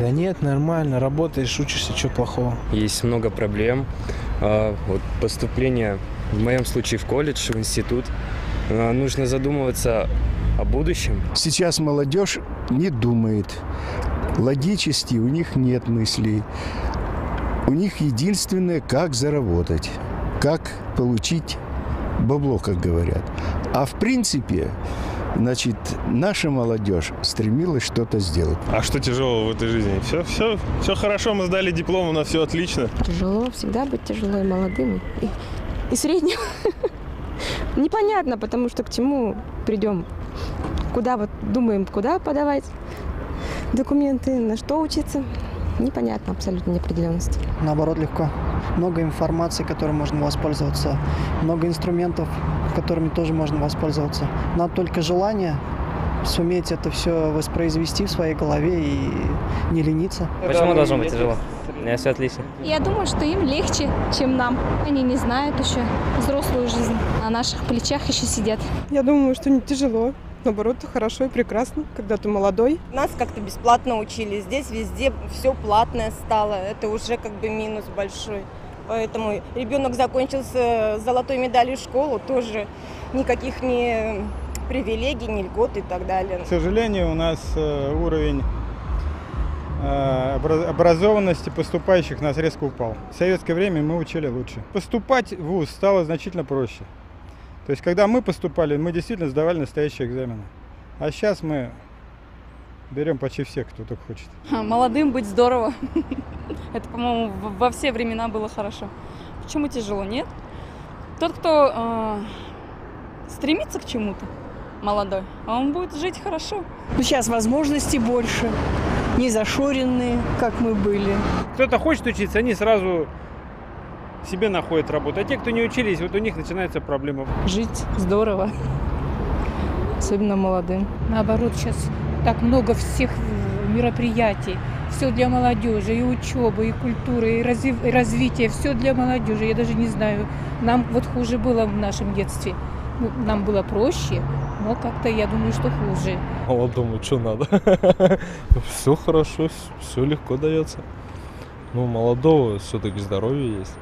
Да нет, нормально, работаешь, учишься, что плохого. Есть много проблем. А, Вот поступление, в моем случае, в колледж, в институт. А, Нужно задумываться о будущем. Сейчас молодежь не думает. Логически у них нет мыслей. У них единственное, как заработать, как получить бабло, как говорят. А в принципе, значит, наша молодежь стремилась что-то сделать. А что тяжелого в этой жизни? Все, все, все хорошо, мы сдали диплом, у нас все отлично. Тяжело, всегда быть тяжело и молодым, и, и средним. Непонятно, потому что к чему придем. Куда вот думаем, куда подавать документы, на что учиться. Непонятно, абсолютно неопределенность. наоборот, легко. Много информации, которой можно воспользоваться, много инструментов, которыми тоже можно воспользоваться. Надо только желание суметь это все воспроизвести в своей голове и не лениться. Почему должно быть тяжело? Меня все отлично. Я думаю, что им легче, чем нам. Они не знают еще взрослую жизнь. На наших плечах еще сидят. Я думаю, что не тяжело. Наоборот, хорошо и прекрасно, когда ты молодой. Нас как-то бесплатно учили. Здесь везде все платное стало. Это уже как бы минус большой. Поэтому ребенок закончил с золотой медалью школу, тоже никаких ни привилегий, ни льгот и так далее. К сожалению, у нас э, уровень э, обра- образованности поступающих нас резко упал. В советское время мы учили лучше. Поступать в ВУЗ стало значительно проще. То есть, когда мы поступали, мы действительно сдавали настоящие экзамены. А сейчас мы берем почти всех, кто только хочет. Молодым быть здорово. Это, по-моему, во все времена было хорошо. Почему тяжело? Нет. Тот, кто э, стремится к чему-то, молодой, он будет жить хорошо. Ну, сейчас возможностей больше, не зашоренные, как мы были. Кто-то хочет учиться, они сразу себе находят работу. А те, кто не учились, вот у них начинается проблема. Жить здорово. Особенно молодым. Наоборот, сейчас так много всех мероприятий. Все для молодежи, и учеба, и культура, и, разви- и развитие, все для молодежи. Я даже не знаю, нам вот хуже было в нашем детстве. Ну, Нам было проще, но как-то я думаю, что хуже. Молодому что надо? все хорошо, все легко дается. Ну, молодого все-таки здоровье есть.